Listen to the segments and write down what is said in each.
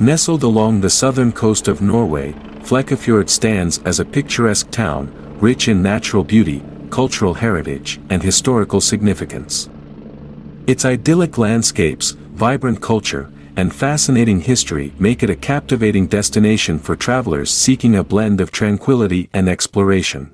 Nestled along the southern coast of Norway, Flekkefjord stands as a picturesque town, rich in natural beauty, cultural heritage, and historical significance. Its idyllic landscapes, vibrant culture, and fascinating history make it a captivating destination for travelers seeking a blend of tranquility and exploration.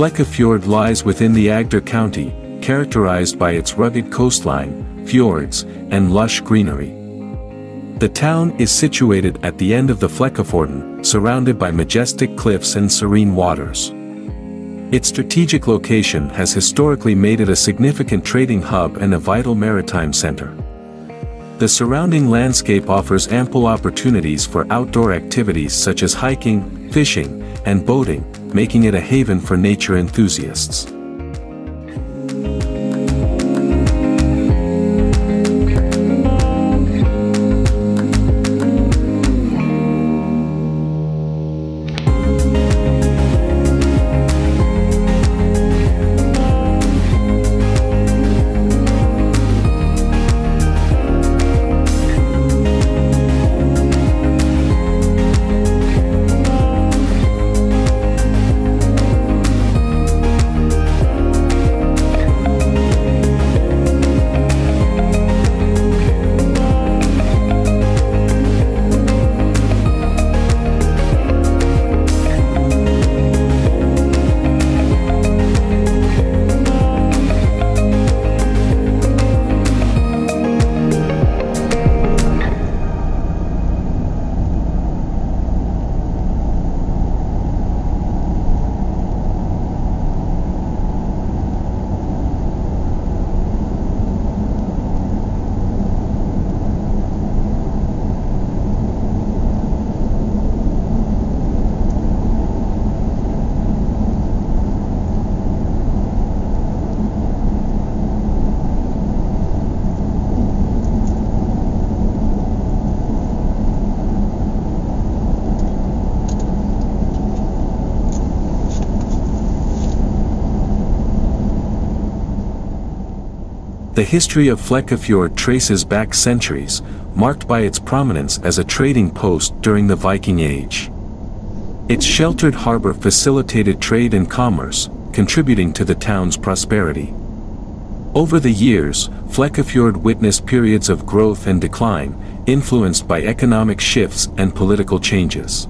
Flekkefjord lies within the Agder County, characterized by its rugged coastline, fjords, and lush greenery. The town is situated at the end of the Flekkefjorden, surrounded by majestic cliffs and serene waters. Its strategic location has historically made it a significant trading hub and a vital maritime center. The surrounding landscape offers ample opportunities for outdoor activities such as hiking, fishing, and boating, making it a haven for nature enthusiasts. The history of Flekkefjord traces back centuries, marked by its prominence as a trading post during the Viking Age. Its sheltered harbor facilitated trade and commerce, contributing to the town's prosperity. Over the years, Flekkefjord witnessed periods of growth and decline, influenced by economic shifts and political changes.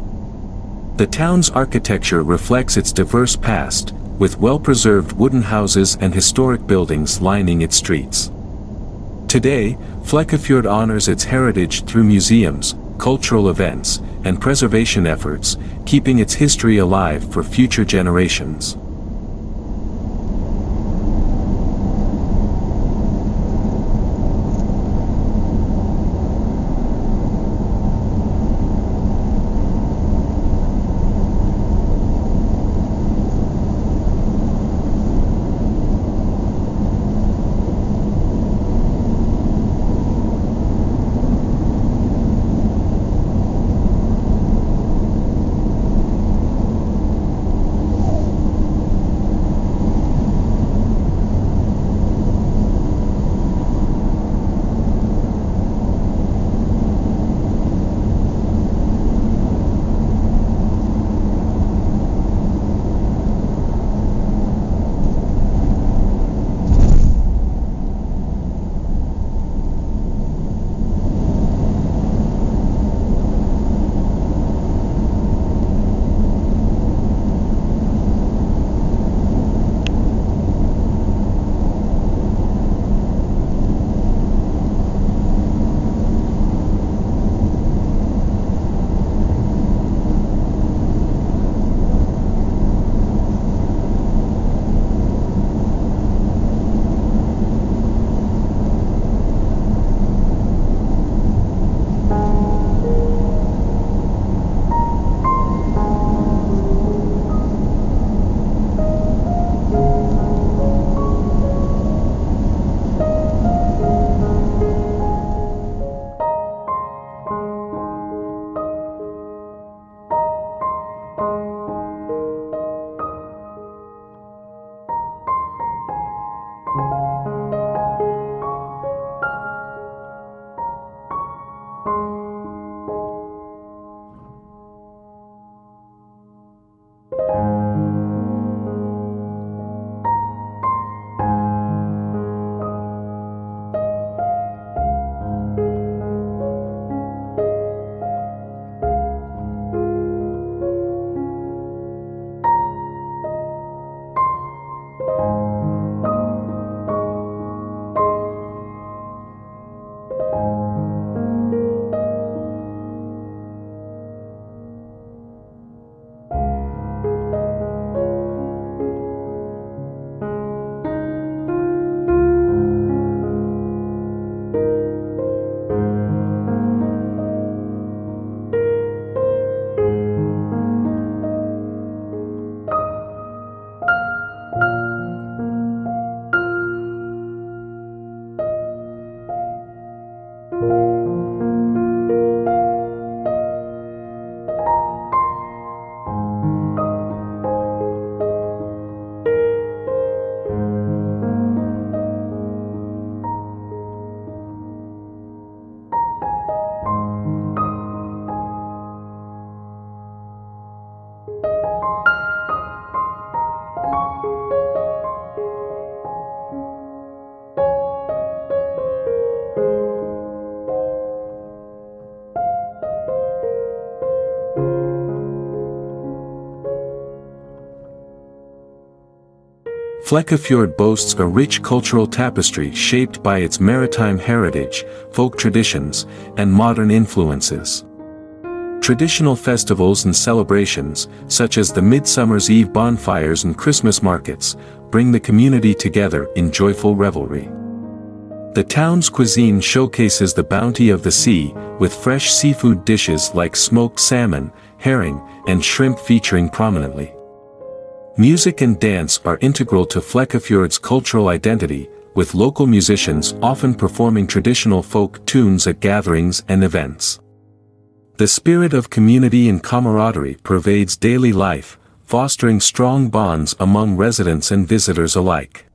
The town's architecture reflects its diverse past, with well-preserved wooden houses and historic buildings lining its streets. Today, Flekkefjord honors its heritage through museums, cultural events, and preservation efforts, keeping its history alive for future generations. Flekkefjord boasts a rich cultural tapestry shaped by its maritime heritage, folk traditions, and modern influences. Traditional festivals and celebrations, such as the Midsummer's Eve bonfires and Christmas markets, bring the community together in joyful revelry. The town's cuisine showcases the bounty of the sea, with fresh seafood dishes like smoked salmon, herring, and shrimp featuring prominently. Music and dance are integral to Flekkefjord's cultural identity, with local musicians often performing traditional folk tunes at gatherings and events. The spirit of community and camaraderie pervades daily life, fostering strong bonds among residents and visitors alike.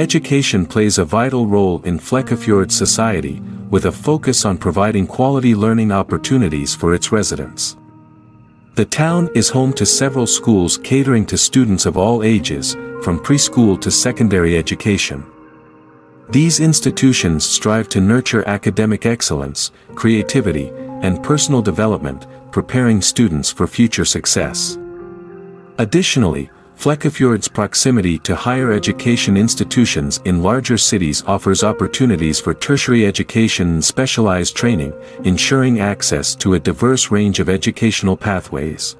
Education plays a vital role in Flekkefjord society, with a focus on providing quality learning opportunities for its residents. The town is home to several schools catering to students of all ages, from preschool to secondary education. These institutions strive to nurture academic excellence, creativity, and personal development, preparing students for future success. Additionally, Flekkefjord's proximity to higher education institutions in larger cities offers opportunities for tertiary education and specialized training, ensuring access to a diverse range of educational pathways.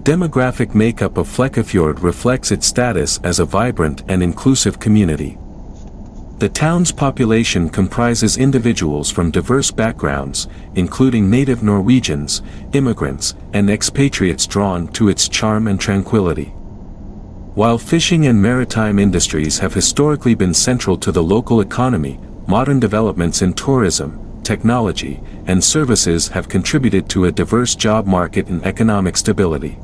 The demographic makeup of Flekkefjord reflects its status as a vibrant and inclusive community. The town's population comprises individuals from diverse backgrounds, including native Norwegians, immigrants, and expatriates drawn to its charm and tranquility. While fishing and maritime industries have historically been central to the local economy, modern developments in tourism, technology, and services have contributed to a diverse job market and economic stability.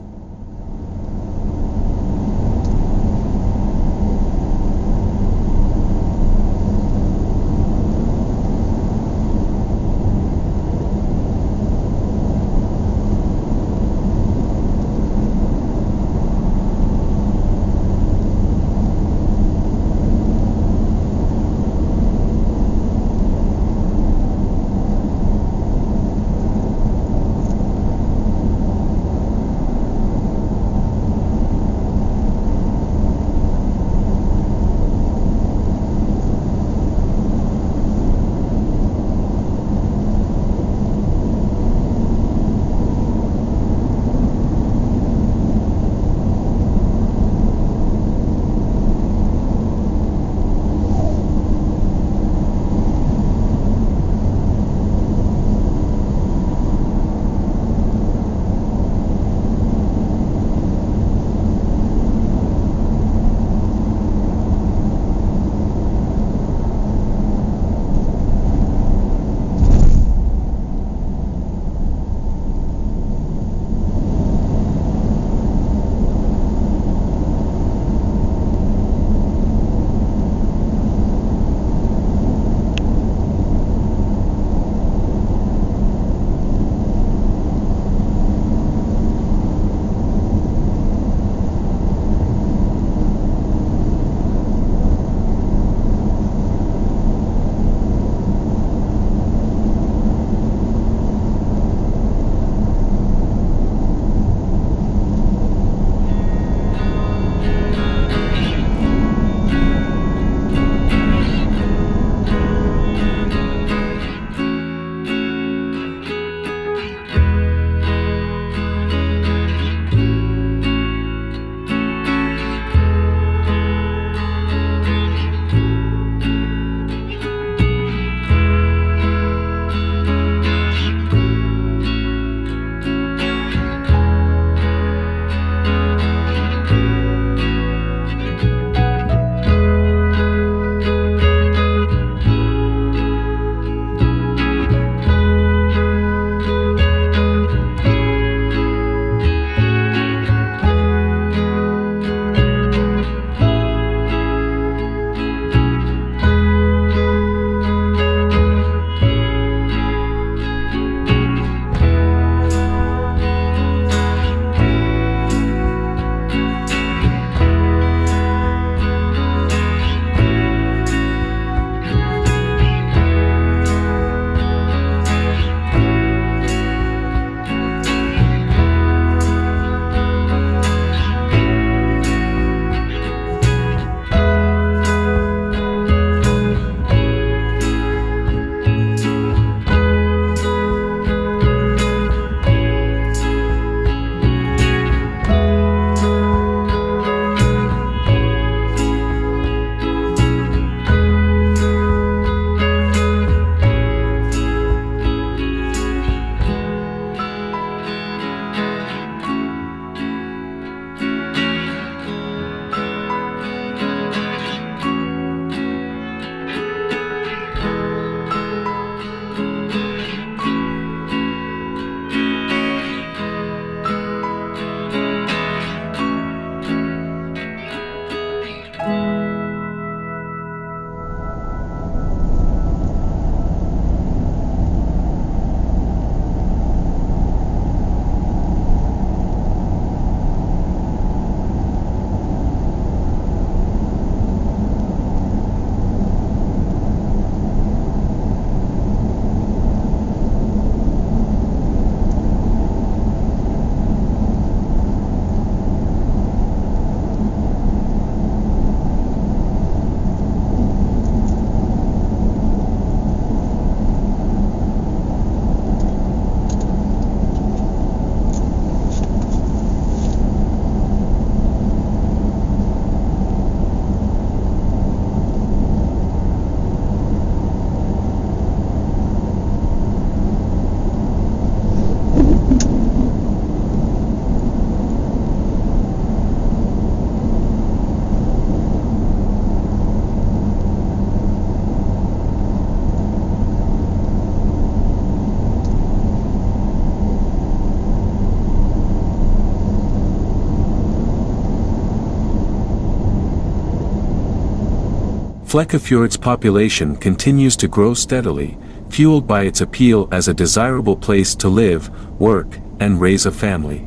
Flekkefjord's population continues to grow steadily, fueled by its appeal as a desirable place to live, work, and raise a family.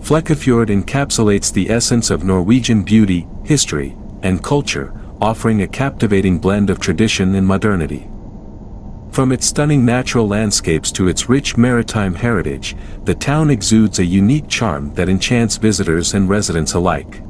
Flekkefjord encapsulates the essence of Norwegian beauty, history, and culture, offering a captivating blend of tradition and modernity. From its stunning natural landscapes to its rich maritime heritage, the town exudes a unique charm that enchants visitors and residents alike.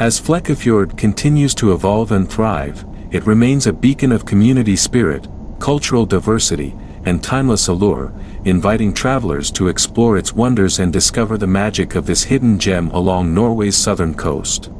As Flekkefjord continues to evolve and thrive, it remains a beacon of community spirit, cultural diversity, and timeless allure, inviting travelers to explore its wonders and discover the magic of this hidden gem along Norway's southern coast.